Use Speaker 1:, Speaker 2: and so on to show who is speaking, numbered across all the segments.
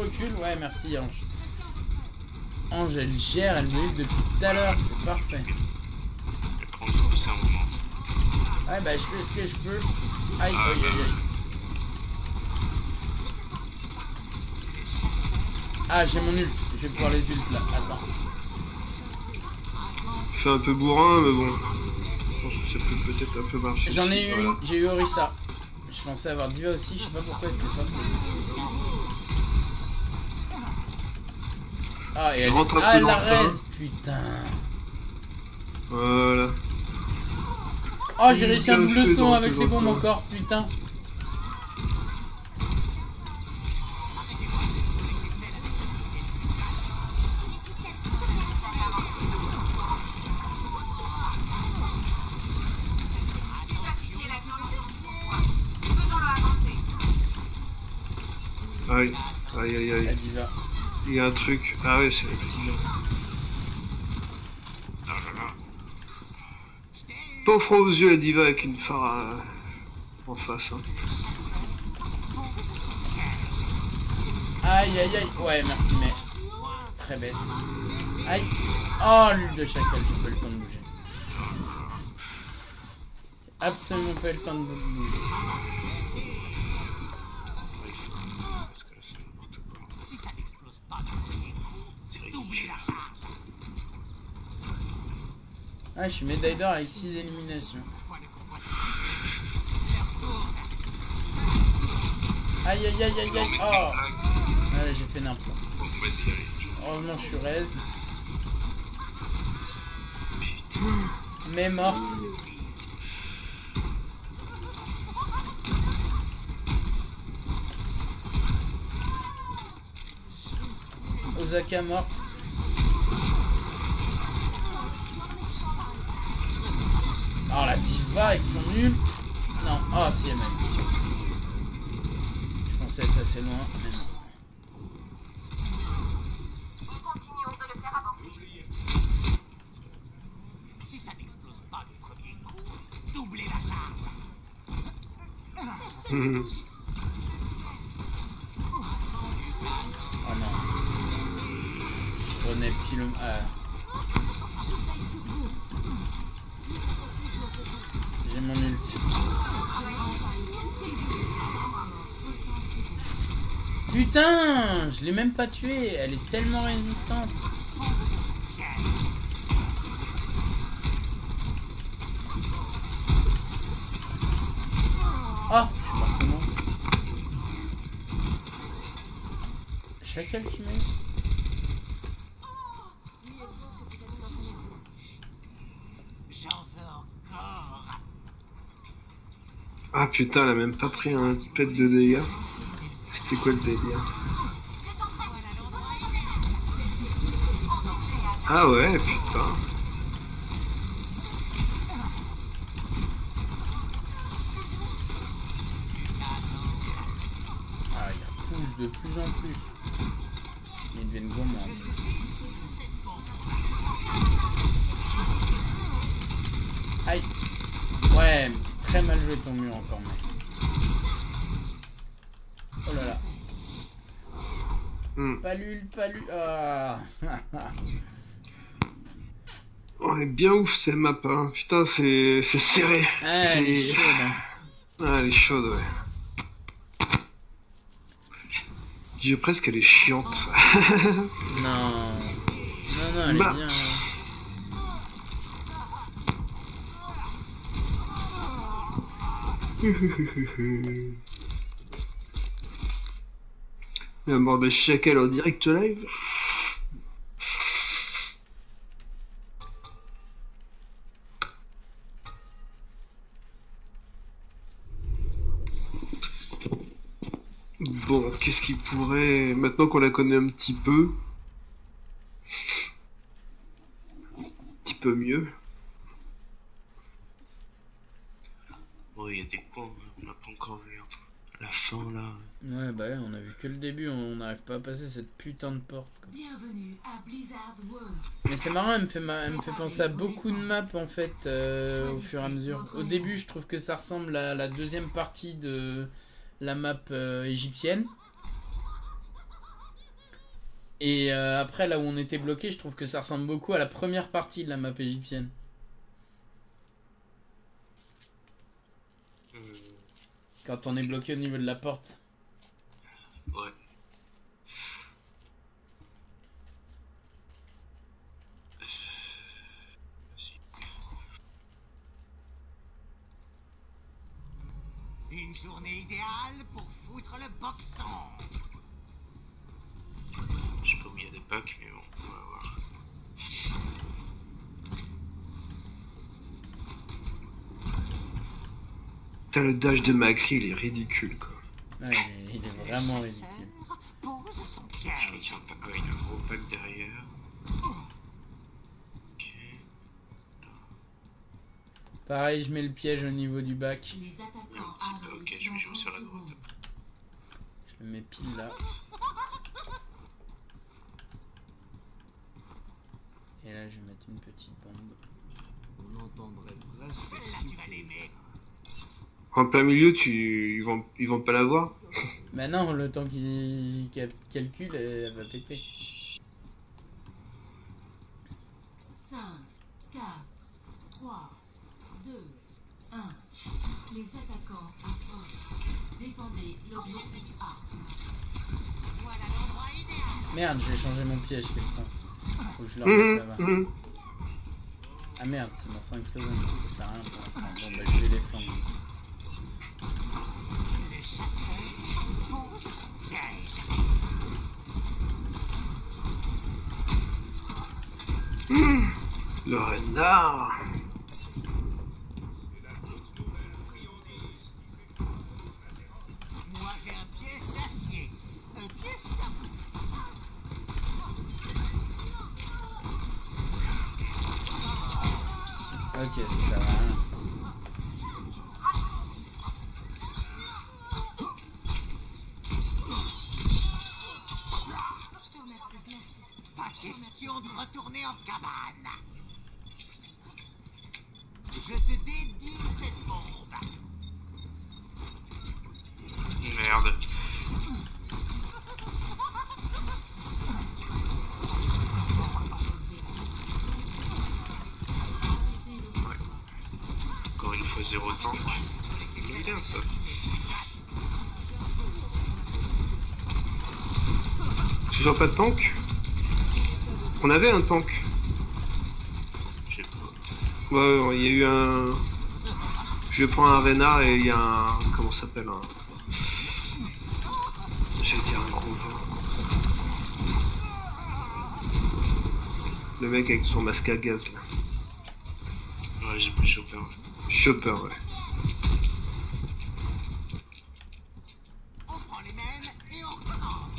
Speaker 1: Recule, ouais, merci Ange. Ange, elle gère, elle me depuis tout à l'heure, c'est parfait. Ouais, bah je fais ce que je peux. Aïe,
Speaker 2: Ah,
Speaker 1: aïe, aïe, aïe. Ah, j'ai mon ult. Je vais pouvoir les ult là. Attends.
Speaker 3: Fait un peu bourrin, mais bon. Je pense que ça peut peut-être un peu marcher.
Speaker 1: J'en ai eu
Speaker 3: Voilà.
Speaker 1: j'ai eu Orisa. Je pensais avoir Diva aussi, je sais pas pourquoi c'était pas. Ah, et elle,
Speaker 3: rentre
Speaker 1: ah, elle la raise, putain.
Speaker 3: Voilà.
Speaker 1: Oh, j'ai réussi un double saut avec
Speaker 3: le
Speaker 1: les bombes encore, putain.
Speaker 3: Aïe, aïe, aïe,
Speaker 1: La
Speaker 3: aïe.
Speaker 1: Diva.
Speaker 3: Il y a un truc. Ah ouais, c'est activé. Pas au front aux yeux la diva avec une phare euh, en face. Hein.
Speaker 1: Aïe, aïe, aïe. Ouais, merci, mais. Très bête. Aïe. Oh, l'huile de chacal, j'ai pas le temps de bouger. Absolument pas le temps de bouger.
Speaker 2: Parce que là, c'est n'importe quoi. C'est ridicule.
Speaker 1: Ah, je suis médaille d'or avec 6 éliminations. Aïe, aïe, aïe, aïe, aïe. Oh. Allez, j'ai fait n'importe. Heureusement, je suis raise. Mais morte. Osaka morte. Oh la diva avec son nul. Non, oh si elle m'a eu. Je pensais être assez loin, mais non.
Speaker 4: Continuons de le faire avancer.
Speaker 5: Si
Speaker 1: Putain Je l'ai même pas tuée Elle est tellement résistante. Ah Je sais pas comment. Chacal qui m'a
Speaker 5: J'en veux encore.
Speaker 3: Ah putain, elle a même pas pris un pet de dégâts. C'était quoi le délire Ah ouais, putain.
Speaker 1: Ah, il pousse de plus en plus. Ils deviennent gourmands. Aïe. Mal joué ton mur encore, mec. Oh là là.
Speaker 3: Hmm.
Speaker 1: Palul, palul. Ah.
Speaker 3: On est bien ouf ces maps, hein. Putain, c'est serré.
Speaker 1: Ah, elle est chaude. hein.
Speaker 3: Ah, elle est chaude, ouais. Je presque qu'elle est chiante.
Speaker 1: Non. Non, non, elle
Speaker 3: Bah.
Speaker 1: est bien. hein.
Speaker 3: La mort de Chacal en direct live. Bon, qu'est-ce qui pourrait... Maintenant qu'on la connaît un petit peu... Un petit peu mieux.
Speaker 2: Bon, il y a des cons, hein, on n'a pas encore vu. hein. La fin, là.
Speaker 1: Ouais, bah ouais, on a vu que le début, on n'arrive pas à passer cette putain de porte. quoi.
Speaker 6: Bienvenue à Blizzard World.
Speaker 1: Mais c'est marrant, elle me fait, ma- elle me fait penser à beaucoup de maps en fait euh, au fur et à mesure. Au début, je trouve que ça ressemble à la deuxième partie de la map euh, égyptienne. Et euh, après, là où on était bloqué, je trouve que ça ressemble beaucoup à la première partie de la map égyptienne. Quand on est bloqué au niveau de la porte.
Speaker 2: ouais.
Speaker 5: Une journée idéale pour foutre le boxon.
Speaker 2: Je sais pas où il y a des packs, mais bon, on va voir.
Speaker 3: Putain, le dash de Macri, il est ridicule, quoi.
Speaker 1: Ouais, il, est, il est vraiment ridicule.
Speaker 2: Pas. Ah, il y a un gros pack derrière. Ok.
Speaker 1: Pareil, je mets le piège au niveau du bac.
Speaker 2: Ok, je jouer
Speaker 6: 30
Speaker 2: sur la droite.
Speaker 1: Je le mets pile là. Et là, je vais mettre une petite bombe.
Speaker 5: On entendrait presque. Celle-là, tu vas l'aimer.
Speaker 3: En plein milieu, tu... ils, vont... ils vont pas l'avoir
Speaker 1: Bah non, le temps qu'il cal- calcule, elle, elle va péter.
Speaker 6: 5, 4, 3, 2, 1. Les attaquants approchent. Défendez l'objectif A.
Speaker 5: Voilà l'endroit idéal.
Speaker 1: Merde, j'ai changé mon piège quelqu'un. Faut que je le
Speaker 3: Mhm,
Speaker 1: remette là-bas.
Speaker 3: mhm.
Speaker 1: Ah merde, c'est dans 5 secondes, ça sert à rien pour l'instant. Bon bah je vais les.
Speaker 3: Le renard.
Speaker 5: Moi, j'ai un piège d'acier. Un piège d'acier.
Speaker 1: Ok, ça sert à rien.
Speaker 5: Pas question de retourner en cabane. Je te dédie cette bombe.
Speaker 2: Merde. Encore une fois, zéro temps. C'est bien ça.
Speaker 3: Toujours pas de tank? On avait un tank.
Speaker 2: Je sais pas.
Speaker 3: Ouais, ouais, il y a eu un... Je prends un renard et il y a un... Comment ça s'appelle un... J'allais dire un gros. Le mec avec son masque à gaz là.
Speaker 2: Ouais, j'ai plus chopé. hein.
Speaker 3: Chopper, ouais.
Speaker 5: On prend les mêmes et on recommence.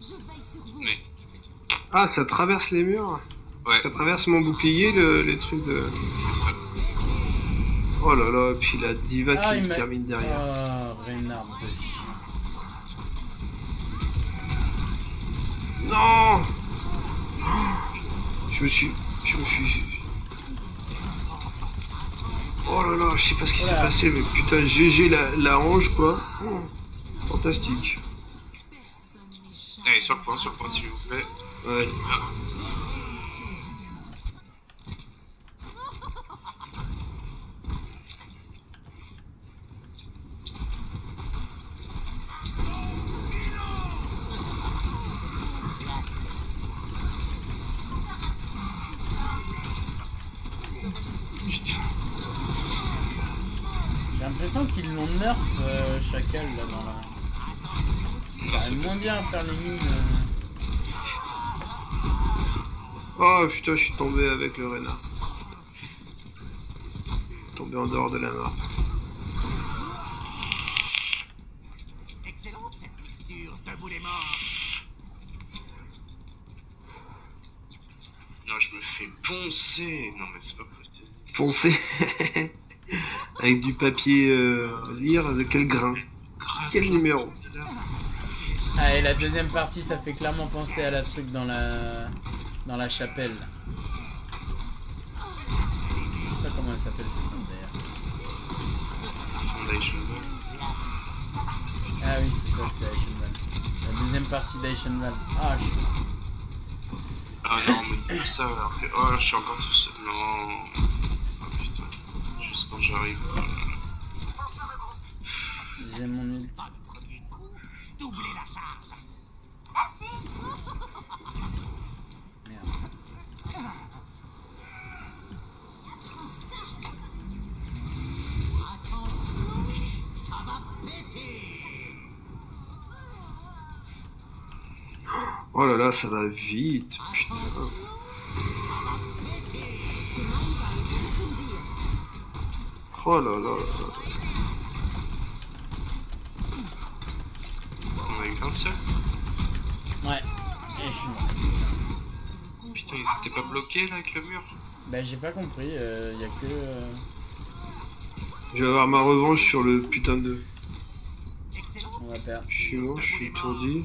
Speaker 6: Je veille sur vous.
Speaker 2: Mais,
Speaker 3: Ah, ça traverse les murs
Speaker 2: ouais,
Speaker 3: Ça traverse mon bouclier, le, les trucs de...
Speaker 2: c'est ça.
Speaker 3: Oh là là, puis la diva
Speaker 1: Ah,
Speaker 3: qui
Speaker 1: il m'a...
Speaker 3: termine derrière.
Speaker 1: Oh, Reynard chien.
Speaker 3: Non Je me suis... Je me suis... Oh là là, je sais pas ce qui s'est passé, mais putain, GG la, la hanche, quoi. Oh, fantastique.
Speaker 2: Allez, sur le point, sur le point, s'il vous plaît.
Speaker 3: Ouais.
Speaker 1: J'ai l'impression qu'ils l'ont nerf euh, Chacal là dans la. Il arrive moins bien à faire les mines. euh.
Speaker 3: Oh putain, je suis tombé avec le renard. Tombé en dehors de la map.
Speaker 5: Excellente cette mixture, debout les morts.
Speaker 2: non, je me fais poncer. Non, mais c'est pas possible.
Speaker 3: Foncé. avec du papier euh, lire, de quel grain. Quel numéro
Speaker 1: Ah, et la deuxième partie, ça fait clairement penser à la truc dans la. Dans la chapelle. Je sais pas comment elle s'appelle cette map d'ailleurs.
Speaker 2: Foundation.
Speaker 1: c'est Aishenval. La deuxième partie d'Aishenval. Ah, je...
Speaker 2: Ah non, mais ça alors que. Oh, je suis encore tout seul. Non. Oh putain. Juste quand j'arrive.
Speaker 1: j'ai mon ulti.
Speaker 5: Doublez la charge.
Speaker 1: Merde.
Speaker 5: Attention, ça va péter.
Speaker 3: Oh là là, ça va vite. Putain. Oh là là.
Speaker 2: On a eu qu'un seul.
Speaker 1: Ouais.
Speaker 2: Putain, ils étaient pas bloqués là avec le mur.
Speaker 1: Bah, j'ai pas compris. euh, y a que. euh,
Speaker 3: Je vais avoir ma revanche sur le putain de.
Speaker 1: On va perdre.
Speaker 3: chiant, je suis étourdi.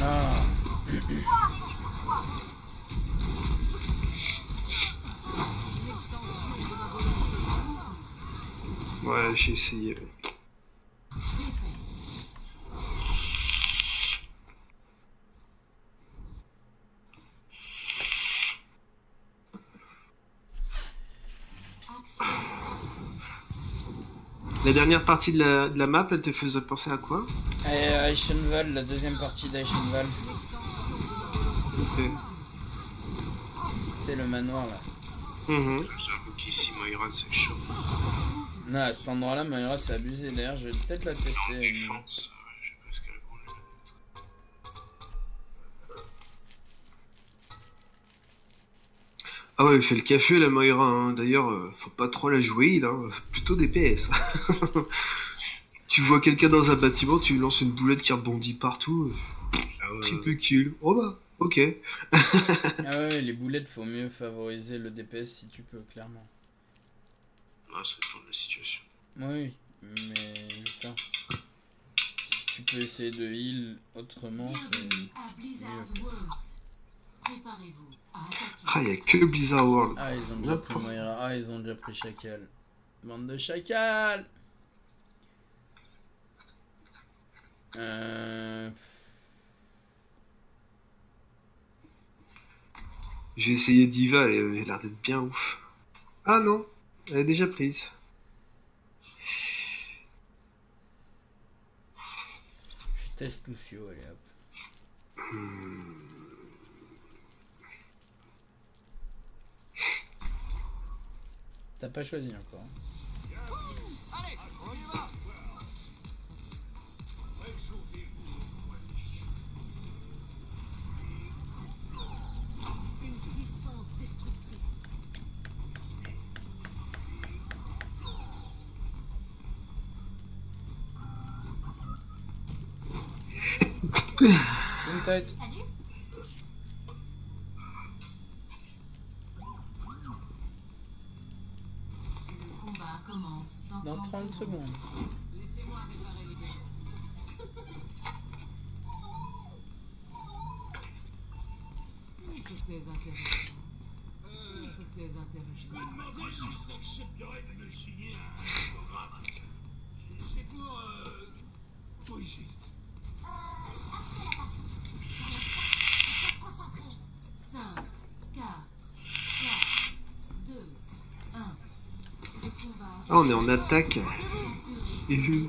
Speaker 1: là.
Speaker 3: Ouais, j'ai essayé. La dernière partie de la, de la map, elle te faisait penser à quoi
Speaker 1: Et Aishenval, la deuxième partie d'Aishenval.
Speaker 3: Ok.
Speaker 1: C'est le manoir là.
Speaker 3: Mhm.
Speaker 2: J'avoue qu'ici, Moira, c'est chaud.
Speaker 1: Non, à cet endroit-là, Moira, c'est abusé. D'ailleurs, je vais peut-être la tester. une-
Speaker 3: Ah ouais, il fait le café la Moira. Hein. D'ailleurs, euh, faut pas trop la jouer, il, hein. plutôt des PS. tu vois quelqu'un dans un bâtiment, tu lui lances une boulette qui rebondit partout.
Speaker 2: Ah ouais,
Speaker 3: Triple kill. Oh bah, ok.
Speaker 1: Ah ouais, les boulettes, faut mieux favoriser le DPS si tu peux, clairement.
Speaker 2: Ah, ça dépend de la situation.
Speaker 1: Oui, mais ça. Si tu peux essayer de heal autrement, c'est.
Speaker 6: Préparez-vous
Speaker 3: Ah, y a que Blizzard World.
Speaker 1: Ah, ils ont déjà pris Moira. Ah, ils ont déjà pris Chacal. Bande de Chacal Euh.
Speaker 3: J'ai essayé Diva, elle avait l'air d'être bien ouf. Ah non, elle est déjà prise.
Speaker 1: Je teste Lucio, allez hop. T'as pas choisi encore.
Speaker 5: Une puissance destructrice.
Speaker 1: C'est une tête.
Speaker 6: Commence dans,
Speaker 1: Dans 30 secondes.
Speaker 5: Laissez-moi réparer les intéressant. C'était intéressant. J'accepterais de me signer un autographe. C'est pour... Euh... Brigitte.
Speaker 6: Reste concentré. 5, 4, 3, 2, 1. Le combat
Speaker 3: Ah, on est en attaque.
Speaker 6: durer
Speaker 3: Uhu.